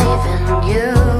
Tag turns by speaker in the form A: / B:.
A: leaving you.